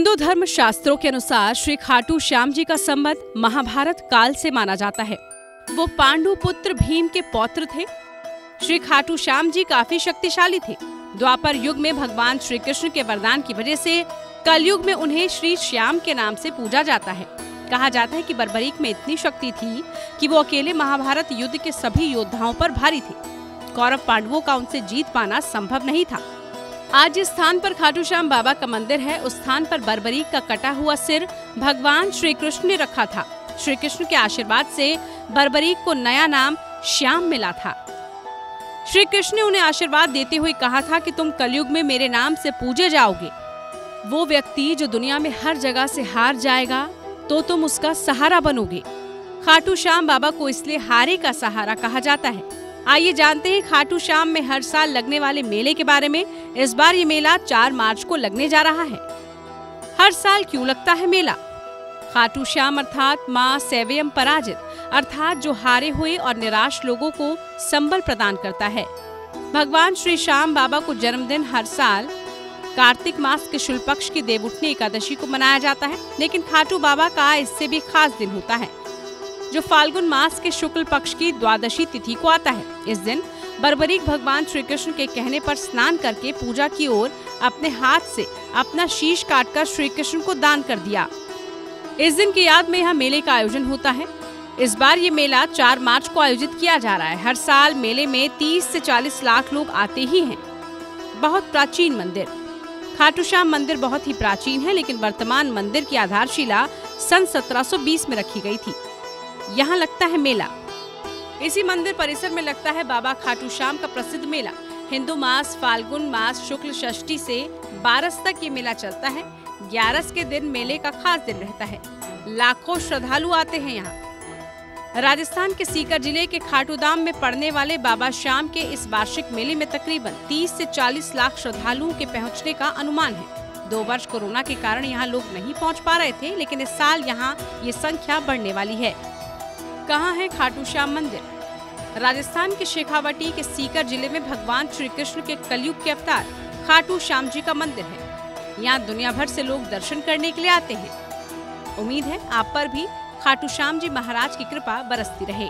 हिंदू धर्म शास्त्रों के अनुसार श्री खाटू श्याम जी का संबंध महाभारत काल से माना जाता है। वो पांडु पुत्र भीम के पौत्र थे। श्री खाटू श्याम जी काफ़ी शक्तिशाली थे। द्वापर युग में भगवान श्री कृष्ण के वरदान की वजह से कलयुग में उन्हें श्री श्याम के नाम से पूजा जाता है। कहा जाता है कि बर्बरीक में इतनी शक्ति थी कि वो अकेले महाभारत युद्ध के सभी योद्धाओं पर भारी थे। कौरव पांडवों का उनसे जीत पाना संभव नहीं था। आज जिस स्थान पर खाटू श्याम बाबा का मंदिर है, उस स्थान पर बर्बरीक का कटा हुआ सिर भगवान श्री कृष्ण ने रखा था। श्री कृष्ण के आशीर्वाद से बर्बरीक को नया नाम श्याम मिला था। श्री कृष्ण ने उन्हें आशीर्वाद देते हुए कहा था कि तुम कलयुग में मेरे नाम से पूजे जाओगे। वो व्यक्ति जो दुनिया में हर जगह से हार जाएगा तो तुम उसका सहारा बनोगे। खाटू श्याम बाबा को इसलिए हारे का सहारा कहा जाता है। आइए जानते हैं, खाटू श्याम में हर साल लगने वाले मेले के बारे में। इस बार ये मेला 4 मार्च को लगने जा रहा है। हर साल क्यों लगता है मेला? खाटू श्याम अर्थात माँ सेवयम पराजित, अर्थात जो हारे हुए और निराश लोगों को संबल प्रदान करता है। भगवान श्री श्याम बाबा को जन्मदिन हर साल कार्तिक मास के शुक्ल पक्ष की देवउठनी एकादशी को मनाया जाता है, लेकिन खाटू बाबा का इससे भी खास दिन होता है। जो फाल्गुन मास के शुक्ल पक्ष की द्वादशी तिथि को आता है। इस दिन बर्बरीक भगवान श्री कृष्ण के कहने पर स्नान करके पूजा की ओर अपने हाथ से अपना शीश काटकर श्री कृष्ण को दान कर दिया। इस दिन की याद में यहाँ मेले का आयोजन होता है। इस बार ये मेला 4 मार्च को आयोजित किया जा रहा है। हर साल मेले में 30 से 40 लाख लोग आते ही हैं। बहुत प्राचीन मंदिर। खाटू श्याम मंदिर बहुत ही प्राचीन है, लेकिन वर्तमान मंदिर की आधारशिला सन 1720 में रखी गई थी। यहाँ लगता है मेला। इसी मंदिर परिसर में लगता है बाबा खाटू श्याम का प्रसिद्ध मेला। हिंदू मास, फाल्गुन मास, शुक्ल षष्ठी से बारस तक ये मेला चलता है। ग्यारस के दिन मेले का खास दिन रहता है। लाखों श्रद्धालु आते हैं यहाँ। राजस्थान के सीकर ज़िले के खाटूधाम में पड़ने वाले बाबा श्याम के इस वार्षिक मेले में तकरीबन 30 से 40 लाख श्रद्धालुओं के पहुँचने का अनुमान है। दो वर्ष कोरोना के कारण यहाँ लोग नहीं पहुँच पा रहे थे, लेकिन इस साल यहाँ ये संख्या बढ़ने वाली है। कहाँ है खाटू श्याम मंदिर? राजस्थान के शेखावटी के सीकर ज़िले में भगवान श्री कृष्ण के कलयुग के अवतार खाटू श्याम जी का मंदिर है। यहाँ दुनिया भर से लोग दर्शन करने के लिए आते हैं। उम्मीद है आप पर भी खाटू श्याम जी महाराज की कृपा बरसती रहे।